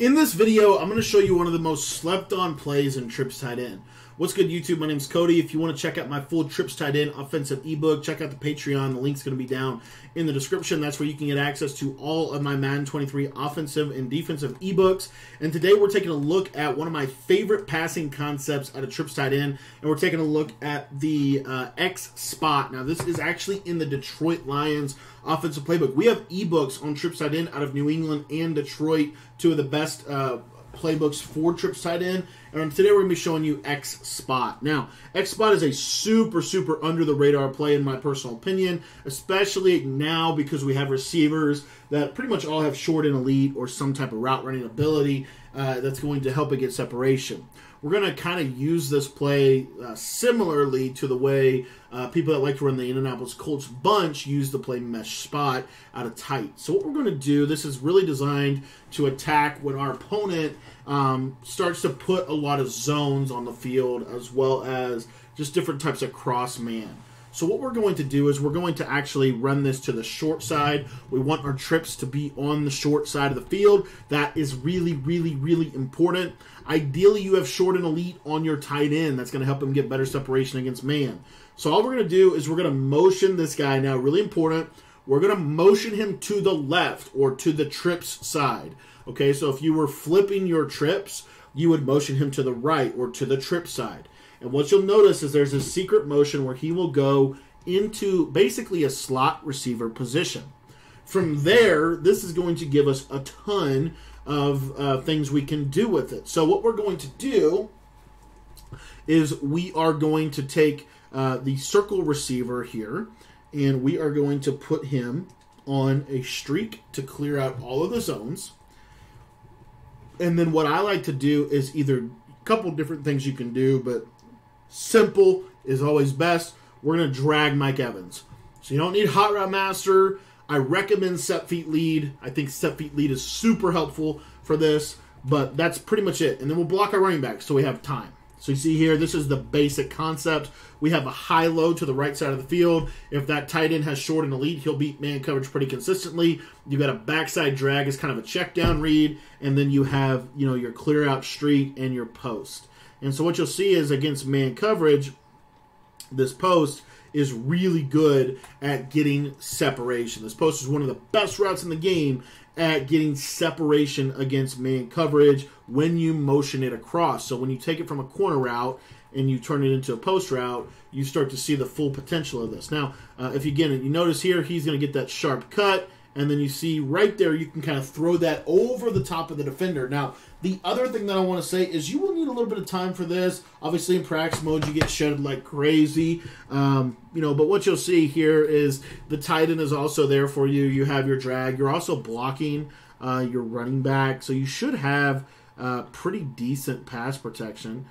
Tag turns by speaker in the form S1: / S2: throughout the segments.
S1: In this video, I'm going to show you one of the most slept on plays in Trips Tight End. What's good, YouTube? My name's Cody. If you want to check out my full Trips Tight End offensive ebook, check out the Patreon. The link's going to be down in the description. That's where you can get access to all of my Madden 23 offensive and defensive ebooks. And today we're taking a look at one of my favorite passing concepts out of Trips Tight End, and we're taking a look at the uh, X spot. Now, this is actually in the Detroit Lions offensive playbook. We have ebooks on Trips Tight End out of New England and Detroit, two of the best uh, playbooks for Trips Tight End. And today we're going to be showing you X Spot. Now, X Spot is a super, super under the radar play, in my personal opinion, especially now because we have receivers that pretty much all have short and elite or some type of route running ability uh, that's going to help it get separation. We're going to kind of use this play uh, similarly to the way uh, people that like to run the Indianapolis Colts bunch use the play mesh spot out of tight. So what we're going to do, this is really designed to attack when our opponent um, starts to put a lot of zones on the field as well as just different types of cross man. So what we're going to do is we're going to actually run this to the short side. We want our trips to be on the short side of the field. That is really, really, really important. Ideally, you have short and elite on your tight end. That's going to help him get better separation against man. So all we're going to do is we're going to motion this guy now. Really important. We're going to motion him to the left or to the trips side. Okay, so if you were flipping your trips, you would motion him to the right or to the trip side. And what you'll notice is there's a secret motion where he will go into basically a slot receiver position. From there, this is going to give us a ton of uh, things we can do with it. So what we're going to do is we are going to take uh, the circle receiver here, and we are going to put him on a streak to clear out all of the zones. And then what I like to do is either a couple different things you can do, but Simple is always best. We're going to drag Mike Evans. So you don't need Hot Route Master. I recommend Set Feet Lead. I think Set Feet Lead is super helpful for this, but that's pretty much it. And then we'll block our running back so we have time. So you see here, this is the basic concept. We have a high low to the right side of the field. If that tight end has short and elite, he'll beat man coverage pretty consistently. You've got a backside drag as kind of a check down read, and then you have you know your clear out street and your post. And so what you'll see is against man coverage, this post is really good at getting separation. This post is one of the best routes in the game at getting separation against man coverage when you motion it across. So when you take it from a corner route and you turn it into a post route, you start to see the full potential of this. Now, uh, if you get it, you notice here he's going to get that sharp cut and then you see right there you can kind of throw that over the top of the defender. Now, the other thing that I want to say is you will need a little bit of time for this. Obviously, in practice mode, you get shedded like crazy, um, you know. But what you'll see here is the tight end is also there for you. You have your drag. You're also blocking uh, your running back, so you should have uh, pretty decent pass protection.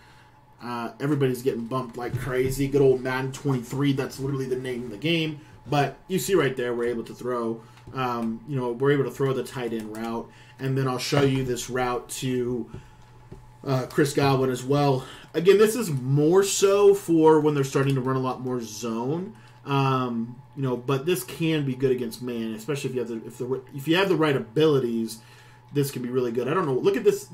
S1: Uh, everybody's getting bumped like crazy. Good old Madden 23. That's literally the name of the game. But you see right there, we're able to throw. Um, you know, we're able to throw the tight end route, and then I'll show you this route to uh, Chris Godwin as well. Again, this is more so for when they're starting to run a lot more zone. Um, you know, but this can be good against man, especially if you have the if the if you have the right abilities. This can be really good. I don't know. Look at this.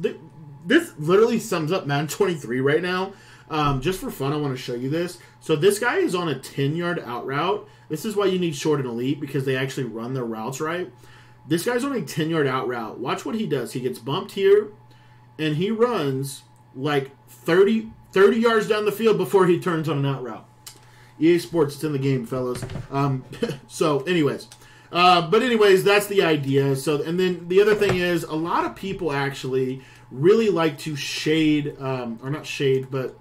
S1: This literally sums up Madden 23 right now. Um, just for fun, I want to show you this. So this guy is on a 10 yard out route. This is why you need short and elite because they actually run their routes right. This guy's on a 10 yard out route. Watch what he does. He gets bumped here and he runs like 30, 30 yards down the field before he turns on an out route. EA Sports, it's in the game, fellas. Um, so, anyways. Uh, but anyways, that's the idea. So, and then the other thing is, a lot of people actually really like to shade, um, or not shade, but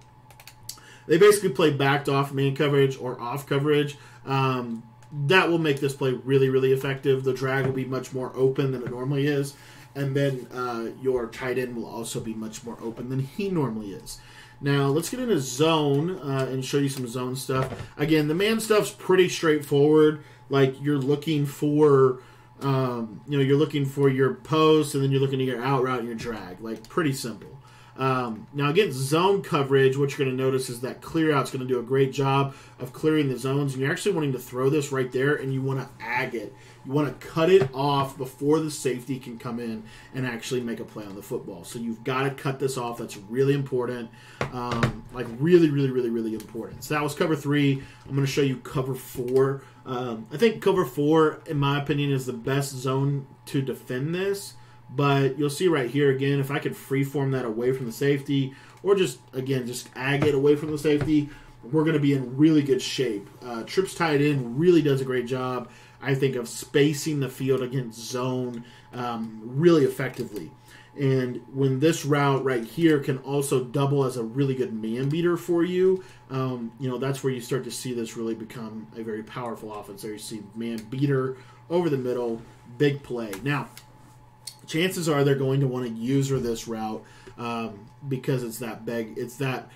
S1: they basically play backed off main coverage or off coverage. Um, that will make this play really, really effective. The drag will be much more open than it normally is. And then uh, your tight end will also be much more open than he normally is. Now, let's get into zone uh, and show you some zone stuff. Again, the man stuff's pretty straightforward. Like, you're looking for, um, you know, you're looking for your post, and then you're looking at your out route and your drag. Like, pretty simple. Um, now, against zone coverage, what you're going to notice is that clear out's going to do a great job of clearing the zones, and you're actually wanting to throw this right there, and you want to ag it. You want to cut it off before the safety can come in and actually make a play on the football. So you've got to cut this off. That's really important. Um, like really, really, really, really important. So that was cover three. I'm going to show you cover four. Um, I think cover four, in my opinion, is the best zone to defend this. But you'll see right here again, if I could freeform that away from the safety, or just again just ag it away from the safety, we're going to be in really good shape. Uh, trips tight end really does a great job. I think, of spacing the field against zone um, really effectively. And when this route right here can also double as a really good man beater for you, um, you know, that's where you start to see this really become a very powerful offense. There you see man beater over the middle, big play. Now, chances are they're going to want to user this route um, because it's that big, it's that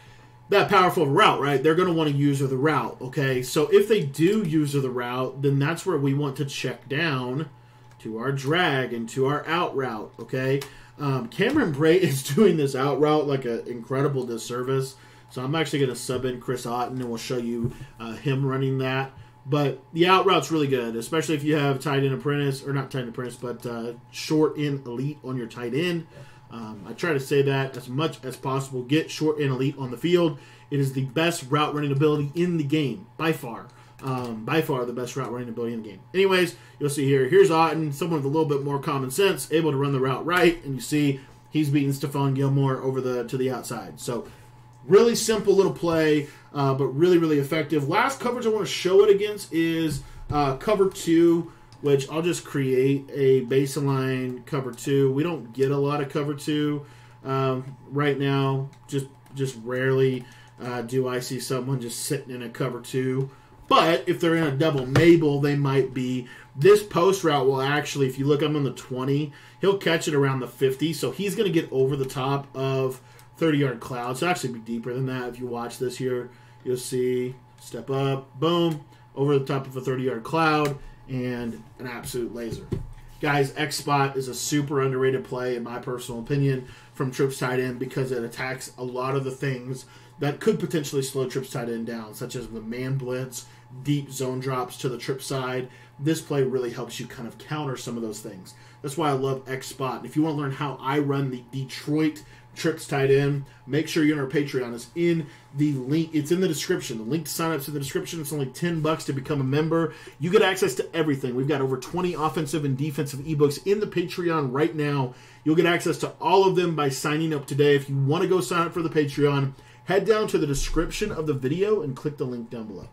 S1: that powerful route, right? They're going to want to user the route, okay? So if they do user the route, then that's where we want to check down to our drag and to our out route, okay? Um, Cameron Brate is doing this out route like an incredible disservice. So I'm actually going to sub in Chris Otton and we'll show you uh, him running that. But the out route's really good, especially if you have tight end apprentice, or not tight end apprentice, but uh, short end elite on your tight end. Um, I try to say that as much as possible. Get short and elite on the field. It is the best route running ability in the game by far. Um, by far the best route running ability in the game. Anyways, you'll see here. Here's Otton, someone with a little bit more common sense, able to run the route right, and you see he's beating Stephon Gilmore over the to the outside. So really simple little play, uh, but really really effective. Last coverage I want to show it against is uh, cover two which I'll just create a baseline cover two. We don't get a lot of cover two um, right now. Just just rarely uh, do I see someone just sitting in a cover two. But if they're in a double Mabel, they might be. This post route will actually, if you look, I'm on the 20. He'll catch it around the 50, so he's going to get over the top of 30 yard cloud. So actually be deeper than that. If you watch this here, you'll see step up, boom, over the top of a 30 yard cloud and an absolute laser. Guys, X Spot is a super underrated play, in my personal opinion, from Trips tight end because it attacks a lot of the things that could potentially slow Trips tight end down, such as the man blitz, deep zone drops to the trip side. This play really helps you kind of counter some of those things. That's why I love X Spot. And If you want to learn how I run the Detroit trips tight end. Make sure you're on our Patreon. It's in the link. It's in the description. The link to sign up is in the description. It's only ten bucks to become a member. You get access to everything. We've got over twenty offensive and defensive ebooks in the Patreon right now. You'll get access to all of them by signing up today. If you want to go sign up for the Patreon, head down to the description of the video and click the link down below.